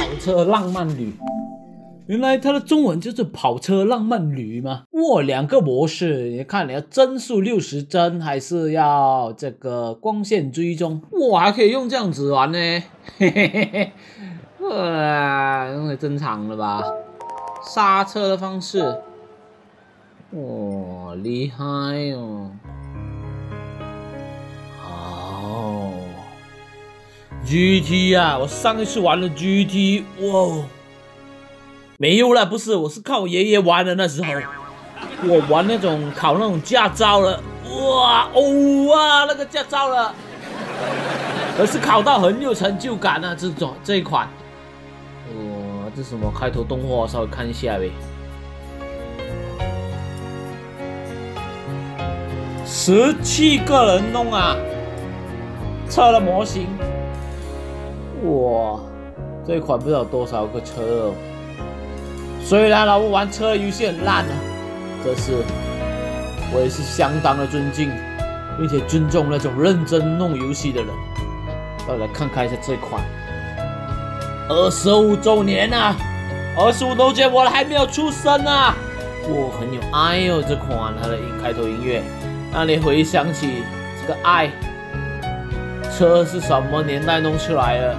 跑车浪漫旅。原来它的中文就是跑车浪漫旅吗？哇，两个模式，你看你要帧数六十帧，还是要这个光线追踪？哇，还可以用这样子玩呢，嘿嘿嘿嘿，哇，用的正常了吧？刹车的方式，哇，厉害哦！，GT 啊，我上一次玩了 GT，哇。没有了，不是，我是靠我爷爷玩的那时候，我玩那种考那种驾照了，哇哦哇那个驾照了，可是考到很有成就感啊，这种这一款，哇，这什么开头动画？稍微看一下呗，十七个人弄啊，车的模型，哇，这一款不知道多少个车哦。虽然老吴玩车游戏很烂啊，但是我也是相当的尊敬，并且尊重那种认真弄游戏的人。再来看看一下这款，二十五周年啊！二十五周年我还没有出生啊！哇，很有爱哦，这款它的开头音乐，让你回想起这个爱。车是什么年代弄出来的？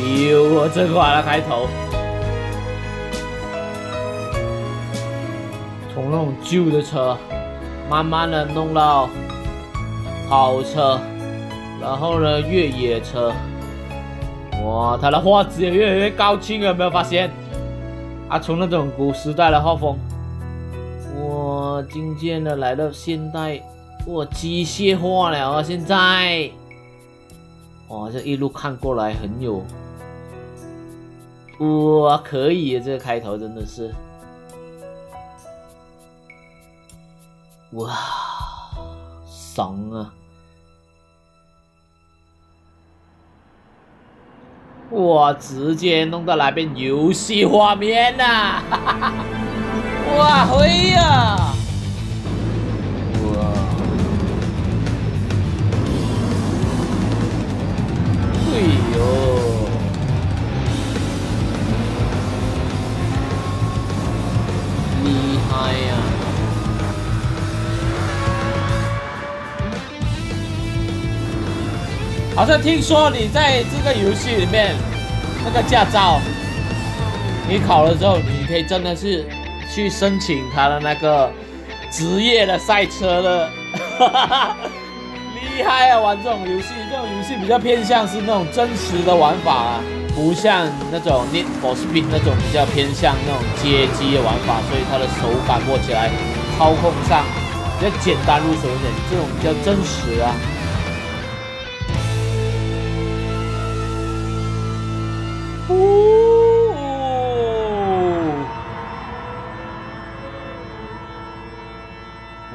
哟，这款的开头，从那种旧的车，慢慢的弄到跑车，然后呢越野车，哇，它的画质也越来越高清了，有没有发现？啊，从那种古时代的画风，哇，渐渐的来到现代，哇，机械化了啊，现在，哇，这一路看过来很有。哇，可以！这个开头真的是，哇，爽啊！哇，直接弄到那边游戏画面呐！哇，嘿呀！好像听说你在这个游戏里面，那个驾照，你考了之后，你可以真的是去申请他的那个职业的赛车了，厉害啊！玩这种游戏，这种游戏比较偏向是那种真实的玩法啊，不像那种 Need for Speed 那种比较偏向那种街机的玩法，所以它的手感握起来，操控上比较简单入手一点，这种比较真实啊。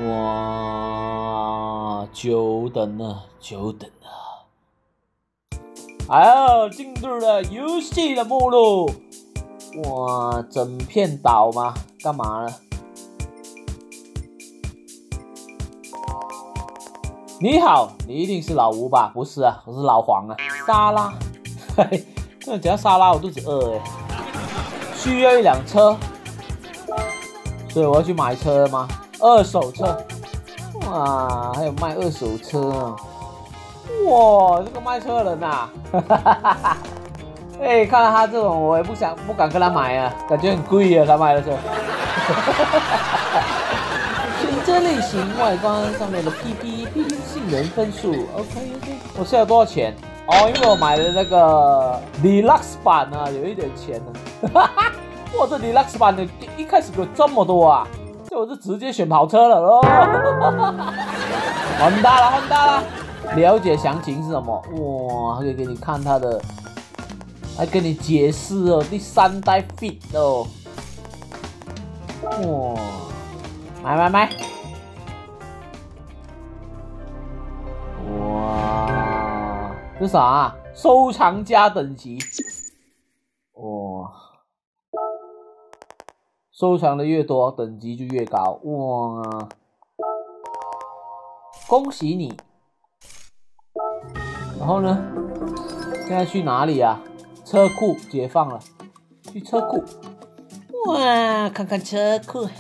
哇，久等了，久等了！哎呦，进入了游戏的目录。哇，整片岛吗？干嘛呢？你好，你一定是老吴吧？不是啊，我是老黄啊。沙拉，嘿。那只要沙拉，我肚子饿哎。需要一辆车，所以我要去买车吗？二手车，哇，还有卖二手车啊！哇，这个卖车的人呐，哈哈哈哈哎，看到他这种，我也不想不敢跟他买啊，感觉很贵啊，他卖的车。哈哈哈哈哈！选择类型、外观上面的 PP、PP 性能分数，OK OK。我需要多少钱？哦，因为我买的那个 deluxe 版啊，有一点钱呢。哈哈，哇，这 deluxe 版的一开始给这么多啊，这我就直接选跑车了哦。很大了，很大了。了解详情是什么？哇，还可以给你看它的，还给你解释哦，第三代 fit 哦。哇，买买买。这啥？收藏家等级？哇！收藏的越多，等级就越高。哇！恭喜你！然后呢？现在去哪里啊？车库解放了，去车库。哇，看看车库哈。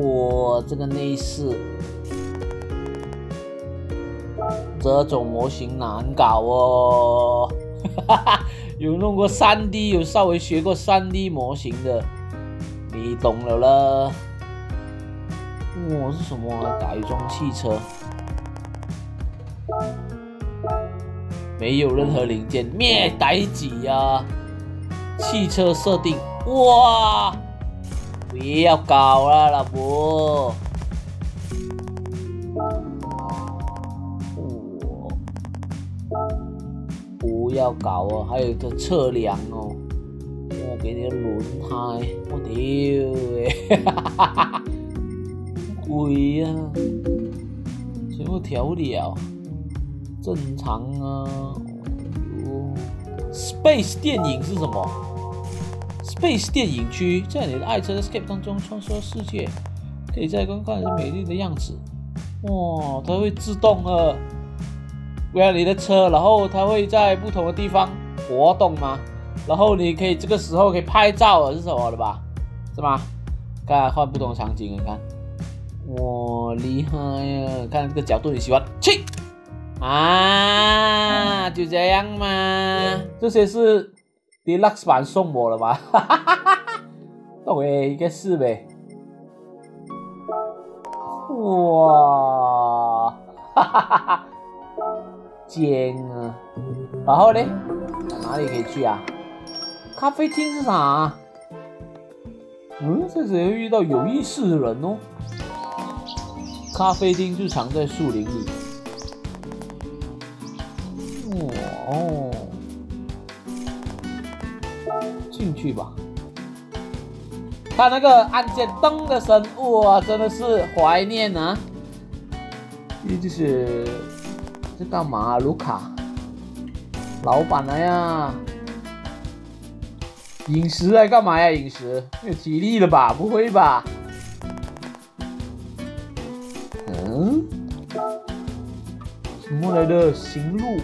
哇，这个内饰，这种模型难搞哦。哈哈，有弄过 3D，有稍微学过 3D 模型的，你懂了了。哇，是什么改装汽车？没有任何零件，灭歹几呀？汽车设定，哇！不要搞了，老婆。不要搞哦，还有个测量哦。我给你个轮胎，我丢！哈鬼呀！全部调了？正常啊。，Space 电影是什么？Space 电影区，在你的爱车 Escape 当中穿梭世界，可以在观看是美丽的样子。哇，它会自动的为了你的车，然后它会在不同的地方活动吗？然后你可以这个时候可以拍照了，是什么的吧？是吗？看换不同的场景，你看。哇，厉害呀！看这个角度，你喜欢？去啊，就这样嘛。这些是 Deluxe 版送我了吗？哈哈哈哈哈。应该是呗。哇，哈哈哈哈尖啊！然后呢？哪里可以去啊？咖啡厅是啥？嗯，这次又遇到有意思的人哦。咖啡厅就藏在树林里。哇哦，进去吧。看那个按键灯的声，哇，真的是怀念啊！这就是这干嘛？卢卡，老板来呀？饮食来干嘛呀？饮食有体力了吧？不会吧？嗯什么来的？行路？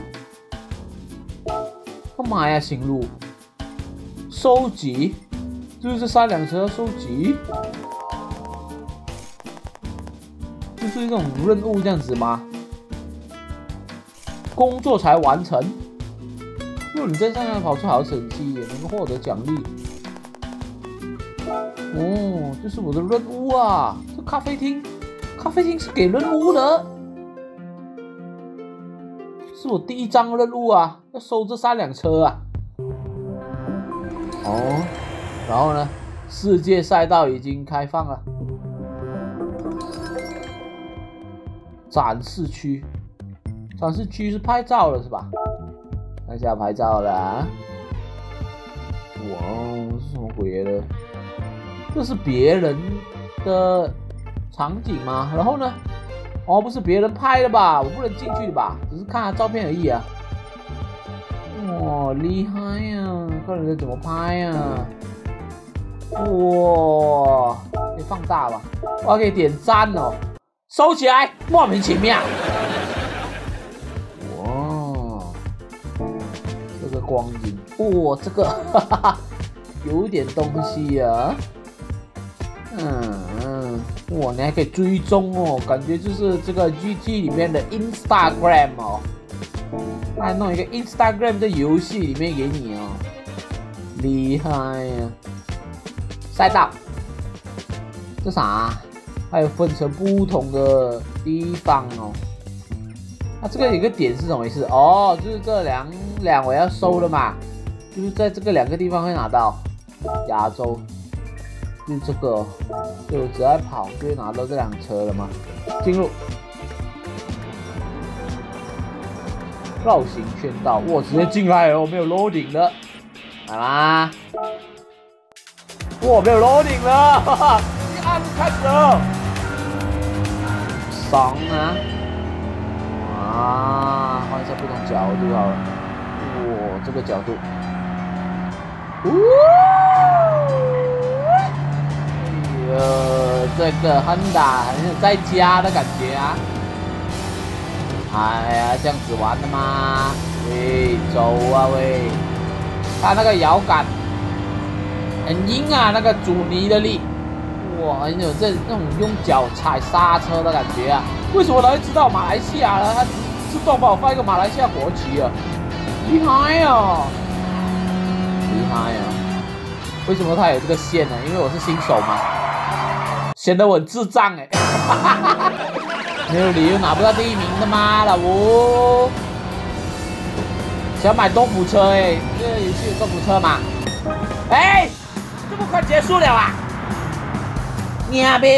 干嘛呀？行路？收集？就是这三辆车要收集？就是一种任务这样子吗？工作才完成。如果你在上面跑出好成绩，也能获得奖励。哦，这是我的任务啊！这咖啡厅。咖啡厅是给任务的，是我第一张任务啊，要收这三辆车啊。哦，然后呢，世界赛道已经开放了，展示区，展示区是拍照了是吧？看一下拍照了。哇，是什么鬼的？这是别人的。场景吗？然后呢？哦，不是别人拍的吧？我不能进去吧？只是看下照片而已啊。哇，厉害呀！看人家怎么拍呀？哇，可以放大吧？我还可以点赞哦。收起来，莫名其妙。哇，这个光影，哇，这个哈哈哈，有点东西呀。嗯。哇，你还可以追踪哦，感觉就是这个 GT 里面的 Instagram 哦，还弄一个 Instagram 在游戏里面给你哦，厉害呀！赛道，这啥？还有分成不同的地方哦。那这个有个点是什么回事？哦，就是这两两我要收了嘛，就是在这个两个地方会拿到亚洲。就这个，就只要跑就会拿到这辆车了吗？进入绕行圈道，我，直接进来了，我没有 loading 的，来啦！哇，没有 loading 了，哈哈，你按开始，爽啊！啊，换一下不同角度好了，哇，这个角度，呜！这个亨达很有在家的感觉啊！哎呀，这样子玩的吗？喂，走啊喂！他那个摇杆很硬啊，那个阻尼的力，哇，很有这那种用脚踩刹车的感觉啊！为什么他会知道马来西亚呢？他自动帮我放一个马来西亚国旗啊！厉害哦，厉害啊！为什么他有这个线呢？因为我是新手嘛，显得我智障哎！没有理由拿不到第一名的吗，老吴？想买东府车哎，这个游戏有东府车吗？哎，这么快结束了啊？娘逼！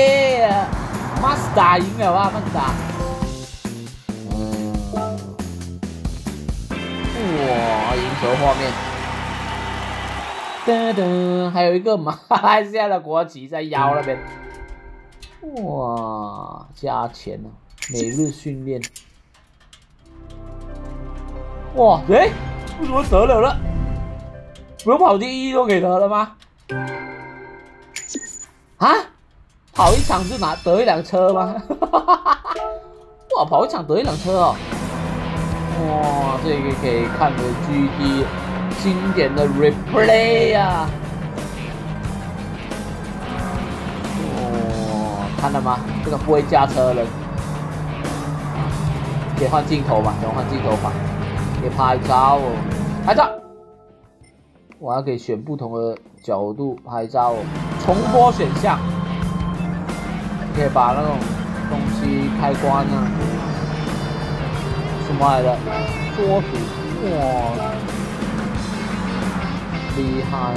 马自达赢了啊，马自达。嗯。哇，赢球画面。噔噔，还有一个马来西亚的国旗在腰那边。哇，加钱了，每日训练。哇，哎，为什么得了了？不用跑第一都给得了吗？啊，跑一场就拿得一辆车吗？哇，跑一场得一辆车哦！哇，这个可以看的 GT 经典的 replay 呀！看到吗？这个不会驾车的人，可以换镜头嘛？怎么换镜头法？可以拍照哦，拍照。我还可以选不同的角度拍照哦，重播选项，可以把那种东西开关啊，什么来的？缩图哇，厉害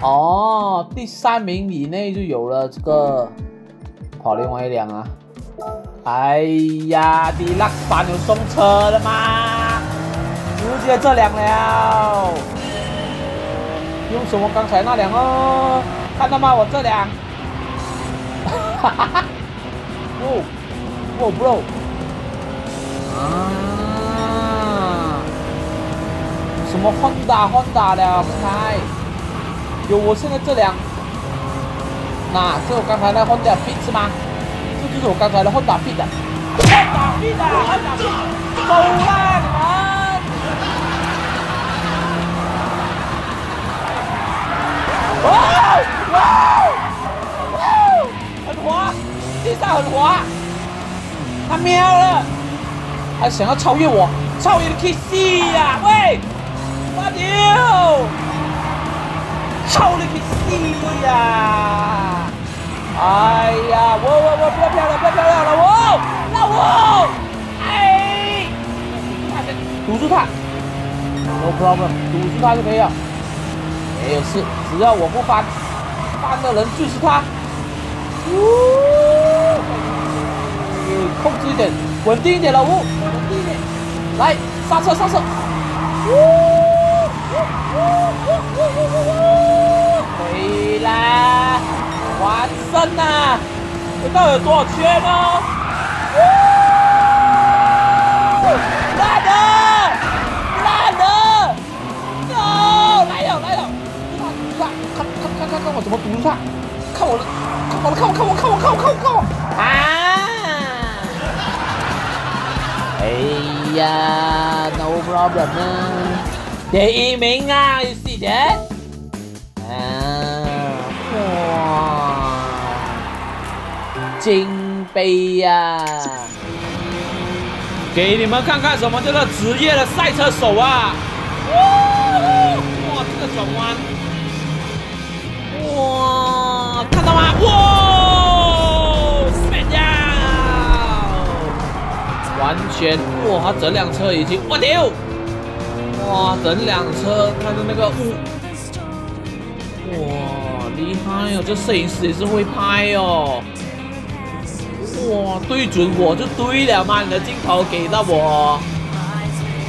哦！第三名以内就有了这个。跑另外一辆啊！哎呀，迪拉版有送车了吗？直接这两辆，用什么？刚才那辆哦，看到吗？我这辆，哈哈哈！哦，哦，bro，啊，什么 Honda，Honda 了，开，有我现在这辆。那这我刚才那 Honda Fit 吗？这就是我刚才的 Honda Fit。Honda Fit 啊，Honda Fit，走啦你们！哇哇哇！很滑，地上很滑。他喵了，他想要超越我，超越的 KC 呀！喂，妈牛！哎呀，我我我不要漂亮，不要漂亮了，我老吴，哎，堵住他，no problem，堵住他就可以了，没有事，只要我不翻，翻的人就是他。呜，控制一点，稳定一点，老吴，稳定一点，来刹车刹车。呜。回来，完胜呐！这到底有多少圈呢？烂的，烂的，no！来了来了，看看看看看看我怎么堵住他！看我的，看我，看我看我看我看我看我！啊！哎呀，no problem 呢。第一名啊，有四点。啊，哇，金杯呀！给你们看看什么叫做职业的赛车手啊！哇，这个转弯，哇，看到吗？哇，飞掉！完全，哇，他整辆车已经，我丢！哇，整辆车，它的那个雾，哇，厉害哦！这摄影师也是会拍哦。哇，对准我就对了嘛，你的镜头给到我。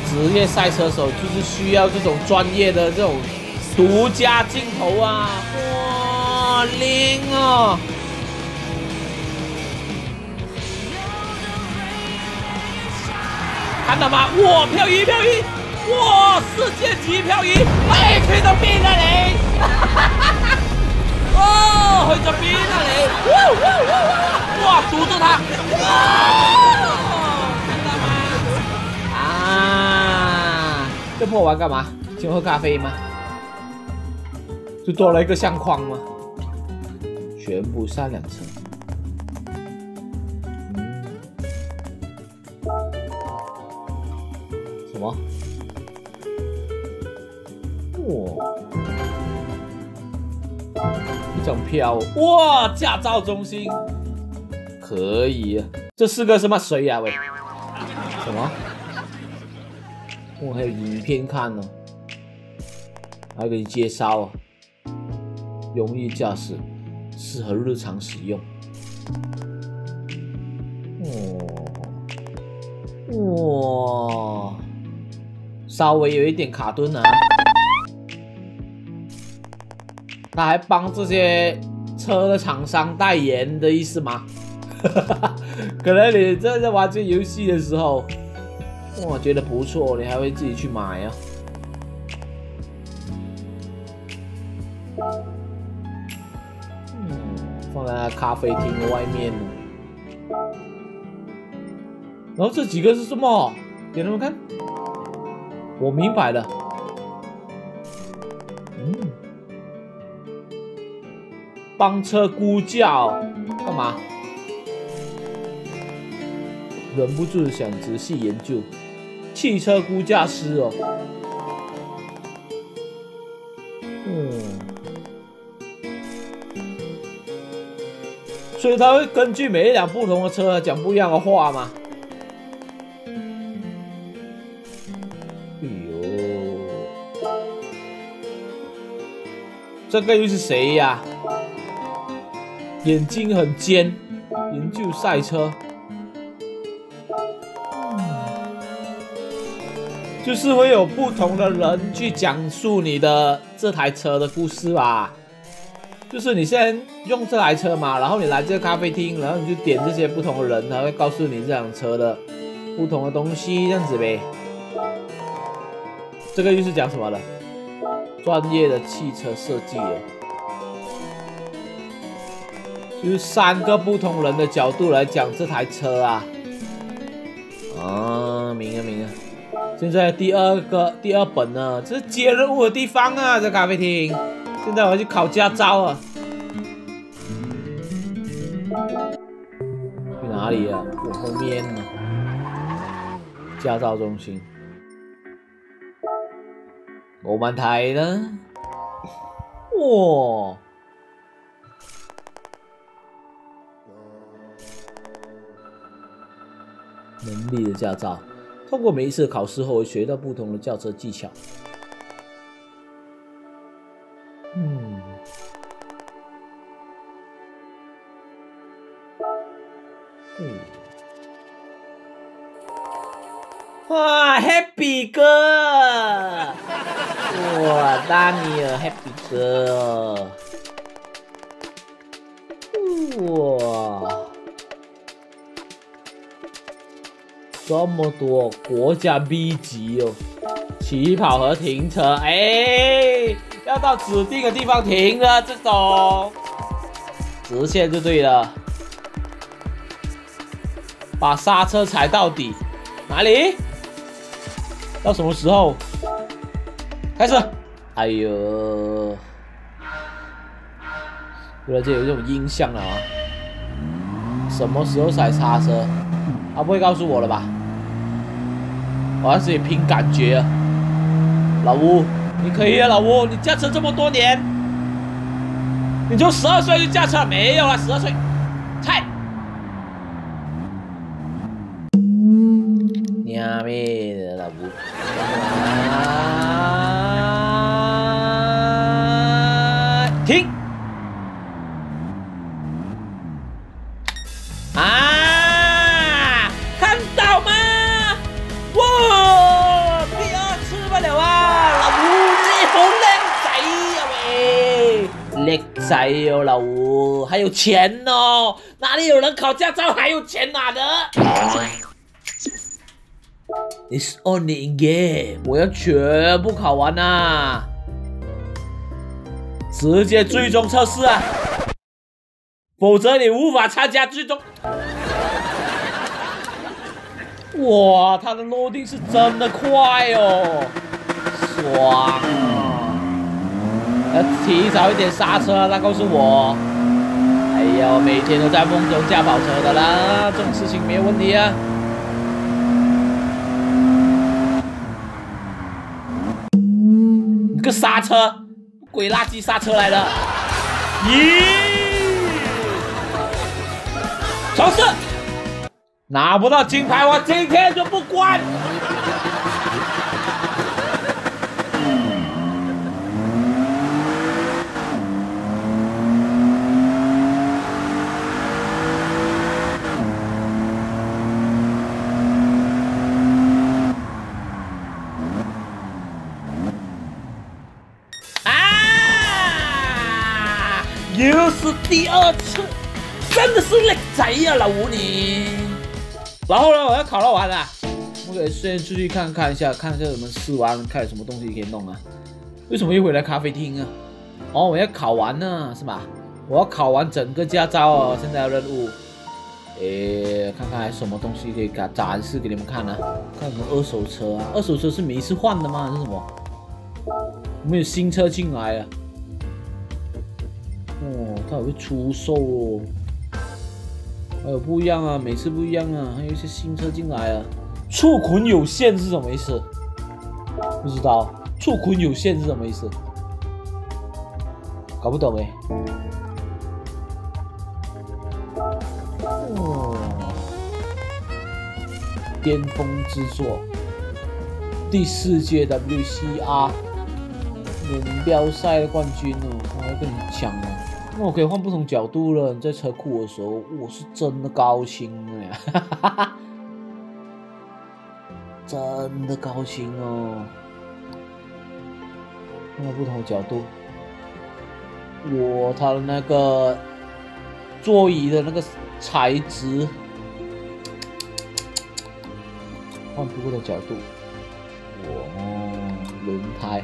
职业赛车手就是需要这种专业的这种独家镜头啊！哇，灵哦！看到吗？哇，漂移，漂移！哇！世界级漂移，哎，去到边啊你？哦，去咗边啊你？堵住他！哇啊！这破完干嘛？请喝咖啡吗？就多了一个相框吗？全部三辆车。什么？哇！一张票哇！驾照中心可以，这四个什么谁呀？喂，什么？我还有影片看呢，还给你介绍啊，容易驾驶，适合日常使用。哇，稍微有一点卡顿啊。他还帮这些车的厂商代言的意思吗？可能你在在玩这游戏的时候，我觉得不错，你还会自己去买啊。嗯，放在咖啡厅外面。然后这几个是什么？给他们看，我明白了。帮车估价，干嘛？忍不住想仔细研究，汽车估价师哦。嗯，所以他会根据每一辆不同的车讲不一样的话吗？这个又是谁呀？眼睛很尖，研究赛车，就是会有不同的人去讲述你的这台车的故事吧。就是你现在用这台车嘛，然后你来这个咖啡厅，然后你就点这些不同的人，他会告诉你这辆车的不同的东西，这样子呗。这个又是讲什么的？专业的汽车设计了，就是三个不同人的角度来讲这台车啊。啊，明啊明啊！现在第二个第二本呢，这是接任务的地方啊，这咖啡厅。现在我要去考驾照啊。去哪里啊？我后面呢？驾照中心。我们台呢？哇！能力的驾照，通过每一次考试后，学到不同的轿车技巧。嗯。嗯。哇，Happy 哥！哇，大尼尔 Happy 哥，这么多国家 B 级哦，起跑和停车，哎，要到指定的地方停的这种，直线就对了，把刹车踩到底，哪里？到什么时候？开始，哎呦，原来这有这种音像了啊！什么时候踩刹车？他不会告诉我了吧？我还是凭感觉啊！老吴，你可以啊，老吴，你驾车这么多年，你就十二岁就驾车没有啊？十二岁，菜！娘咪的老吴。停！钱哦，哪里有人考驾照还有钱拿的？It's only in game，我要全部考完呐！直接最终测试啊，否则你无法参加最终。哇，它的落地是真的快哦，爽！要提早一点刹车，他告诉我。哎呀，我每天都在梦中驾跑车的啦，这种事情没有问题啊。你个刹车，鬼垃圾刹车来的！咦，尝试。拿不到金牌，我今天就不管。又是第二次，真的是累仔呀，老吴你。然后呢，我要考到完了，我可以先出去看看一下，看一下怎么试完，看有什么东西可以弄啊。为什么又回来咖啡厅啊？哦，我要考完呢，是吧？我要考完整个驾照哦，现在要任务。诶，看看还有什么东西可以展展示给你们看呢？看什么二手车啊？二手车是每一次换的吗？是什么？有没有新车进来了？哦，它还会出售哦。还有不一样啊，每次不一样啊，还有一些新车进来啊。触捆有限是什么意思？不知道，触捆有限是什么意思？搞不懂哎。哦，巅峰之作，第四届 WCR 年标赛的冠军哦，我要跟你抢哦。那我可以换不同角度了。你在车库的时候，我是真的高兴哎，真的高兴哦。换不同角度，我它的那个座椅的那个材质，换不同的角度，哦，轮胎。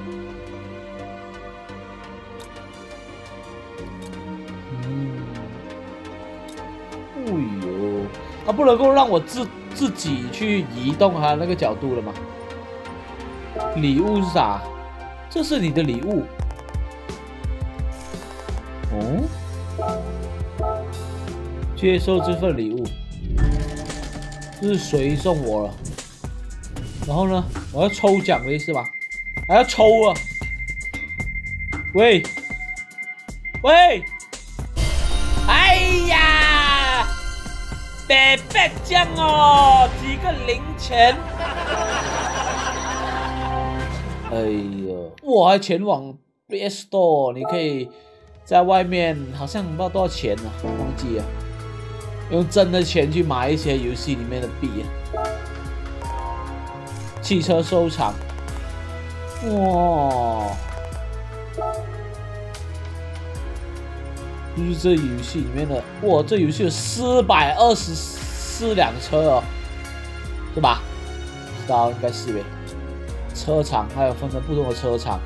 它不能够让我自自己去移动它那个角度了吗？礼物是啥？这是你的礼物。哦，接受这份礼物。这是谁送我了？然后呢？我要抽奖的意思吧？还要抽啊？喂，喂，白白奖哦，几个零钱。哎呀，我还前往 B S Store，你可以在外面，好像不知道多少钱呢，忘记了。用真的钱去买一些游戏里面的币。汽车收藏，哇！就是这游戏里面的哇，这游戏有四百二十四四辆车哦，是吧？知道应该是呗。车厂还有分成不同的车厂，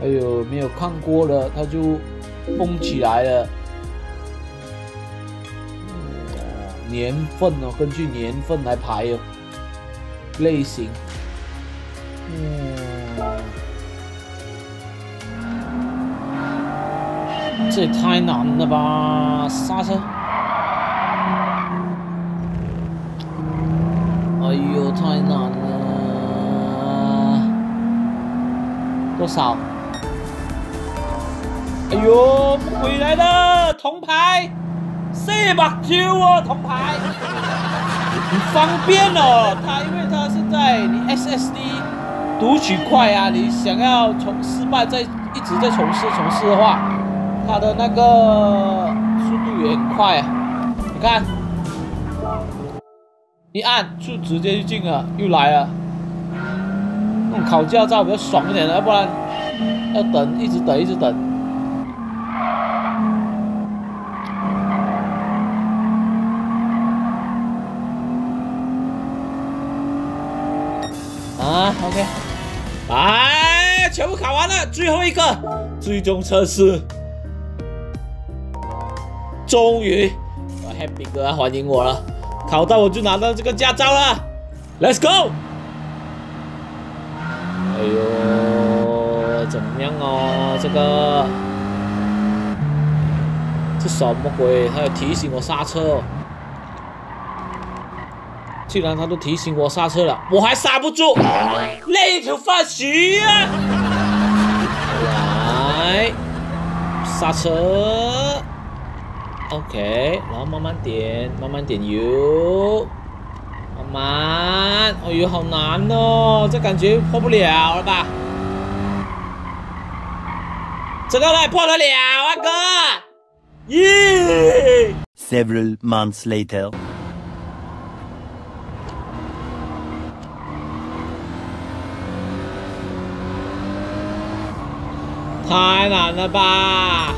还有没有看过的，它就封起来了。年份哦，根据年份来排哦，类型，嗯。这也太难了吧！刹车，哎呦，太难了！多少？哎呦，回来了，铜牌，四百九啊，铜牌，方便哦。它因为它现在你 SSD 读取快啊，你想要从失败再一直在重试重试的话。它的那个速度也快啊！你看，一按就直接就进了，又来了。那种考驾照比较爽一点的，要不然要等，一直等，一直等。啊，OK，啊，全部考完了，最后一个最终测试。终于，Happy 哥欢迎我了，考到我就拿到这个驾照了，Let's go！哎呦，怎么样哦？这个这什么鬼？他要提醒我刹车。既然他都提醒我刹车了，我还刹不住，那条发徐啊！来，刹车，OK，然后慢慢点，慢慢点油，慢慢，哎呦，好难哦，这感觉破不了了吧？这个来破得了啊，哥！耶！Several months later. 太难了吧！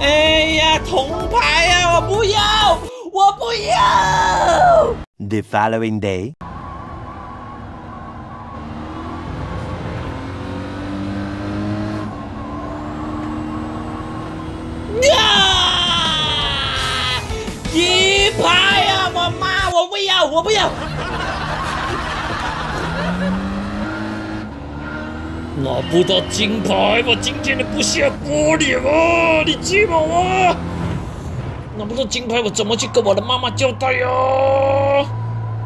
哎呀，铜牌呀，我不要，我不要。The following day。啊！金牌呀，我妈，我不要，我不要。拿不到金牌，我今天的不下锅脸啊！你记吗？拿不到金牌，我怎么去跟我的妈妈交代呀？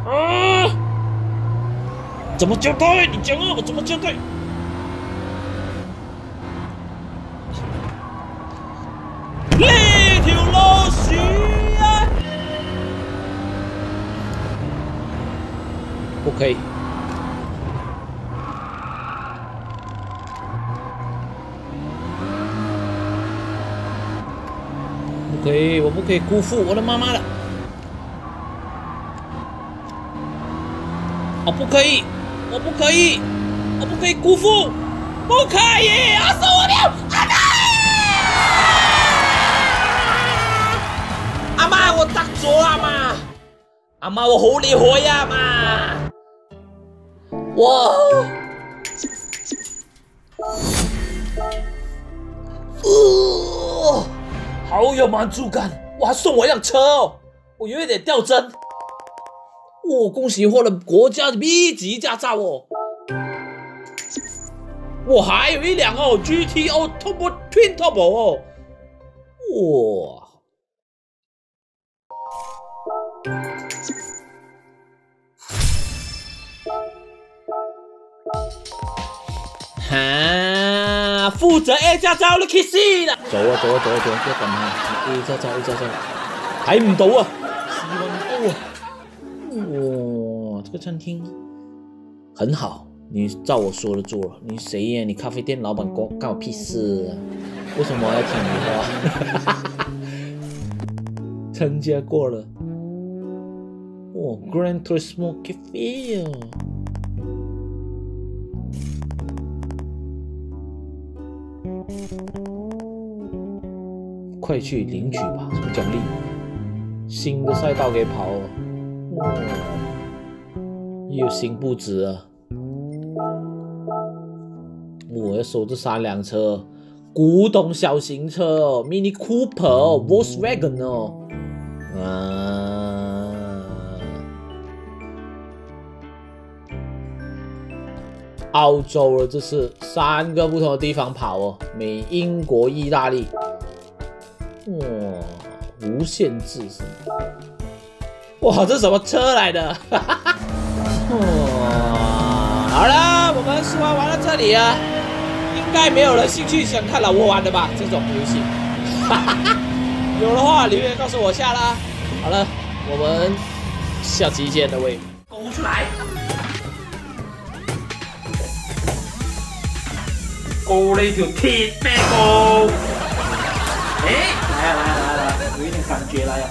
啊？怎么交代？你讲啊，我怎么交代？那条老鼠啊！不可以。可以，我不可以辜负我的妈妈了。我不可以，我不可以，我不可以辜负，不可以！啊，受不了！阿妈，阿妈，我打错了嘛！阿妈，我好厉害呀嘛！哇，好有满足感！我还送我一辆车哦，我有一点掉帧。我恭喜获了国家的 B 级驾照哦！我还有一辆哦，GTO Turbo Twin Turbo 哦！哇！哈，负责 A 驾照的 Kiss 了，走啊走啊走啊走啊，不要管他，A 驾照 A 驾照，睇唔到啊，四万多，哇，这个餐厅很好，你照我说的做，你谁呀？你咖啡店老板关干我屁事啊？为什么我要听你话？参加过了，哇，Grand Turismo Cafe 啊。快去领取吧，什么奖励？新的赛道给跑，哇！有新不止啊！我要收这三辆车，古董小型车，Mini Cooper，Volkswagen 哦，澳洲了，这是三个不同的地方跑哦，美、英国、意大利。哇，无限制是吗？哇，这什么车来的？哇，好了，我们试玩玩到这里啊，应该没有人兴趣想看老挝玩的吧？这种游戏，有的话留言告诉我下啦。好了，我们下期见，各位，勾出来，勾了一条铁咩勾？哎。来来来来，有一点感觉了呀。